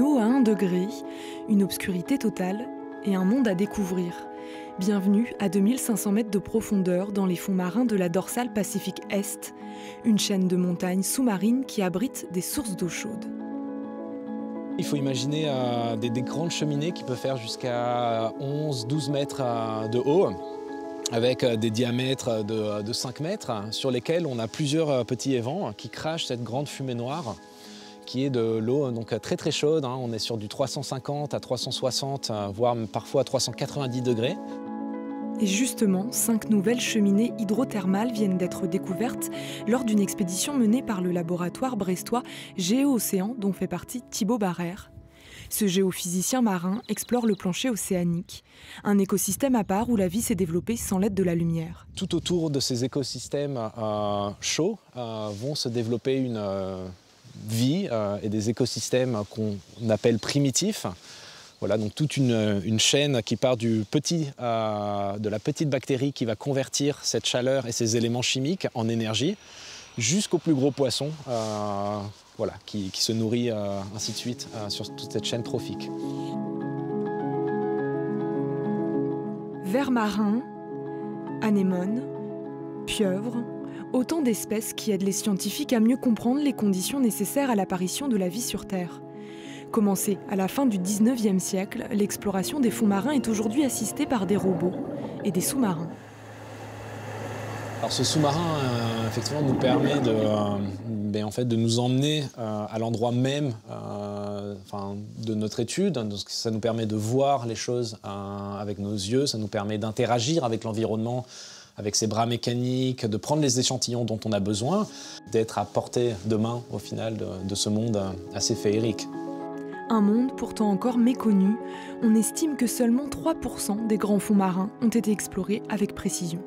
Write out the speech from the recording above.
À 1 degré, une obscurité totale et un monde à découvrir. Bienvenue à 2500 mètres de profondeur dans les fonds marins de la dorsale Pacifique Est, une chaîne de montagnes sous-marines qui abrite des sources d'eau chaude. Il faut imaginer euh, des, grandes cheminées qui peuvent faire jusqu'à 11-12 mètres euh, de haut avec euh, des diamètres de, de, 5 mètres sur lesquels on a plusieurs petits évents qui crachent cette grande fumée noire qui est de l'eau donc très très chaude. Hein. On est sur du 350 à 360, euh, voire parfois à 390 degrés. Et justement, cinq nouvelles cheminées hydrothermales viennent d'être découvertes lors d'une expédition menée par le laboratoire brestois Géo-Océan, dont fait partie Thibaut Barrère. Ce géophysicien marin explore le plancher océanique, un écosystème à part où la vie s'est développée sans l'aide de la lumière. Tout autour de ces écosystèmes euh, chauds euh, vont se développer une, vie euh, et des écosystèmes qu'on appelle primitifs. Voilà, donc toute une, chaîne qui part du petit, euh, de la petite bactérie qui va convertir cette chaleur et ces éléments chimiques en énergie, jusqu'au plus gros poisson euh, voilà, qui, se nourrit ainsi de suite sur toute cette chaîne trophique. Vers marin, anémone, pieuvre, Autant d'espèces qui aident les scientifiques à mieux comprendre les conditions nécessaires à l'apparition de la vie sur Terre. Commencée à la fin du 19e siècle, l'exploration des fonds marins est aujourd'hui assistée par des robots et des sous-marins. Ce sous-marin, euh, nous permet de, euh, ben, de nous emmener euh, à l'endroit même de notre étude. ça nous permet de voir les choses avec nos yeux, ça nous permet d'interagir avec l'environnement avec ses bras mécaniques, de prendre les échantillons dont on a besoin, d'être à portée de main au final de, ce monde assez féerique. Un monde pourtant encore méconnu, on estime que seulement 3% des grands fonds marins ont été explorés avec précision.